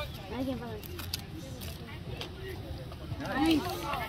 I can't find. Nice.